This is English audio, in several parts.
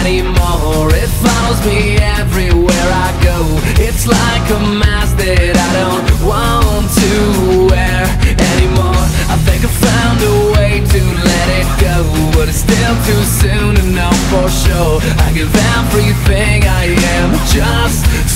anymore. It follows me everywhere I go. It's like a mask that I don't want to wear anymore. I think I found a way to let it go But it's still too soon to know for sure. I give everything I am Just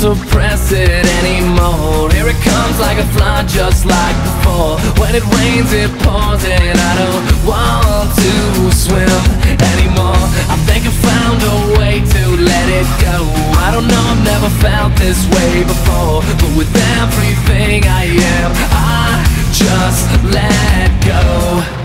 suppress it anymore. Here it comes like a flood just like before. When it rains it pours and I don't want to swim anymore. I think I found a way to let it go. I don't know, I've never felt this way before. But with everything I am I just let go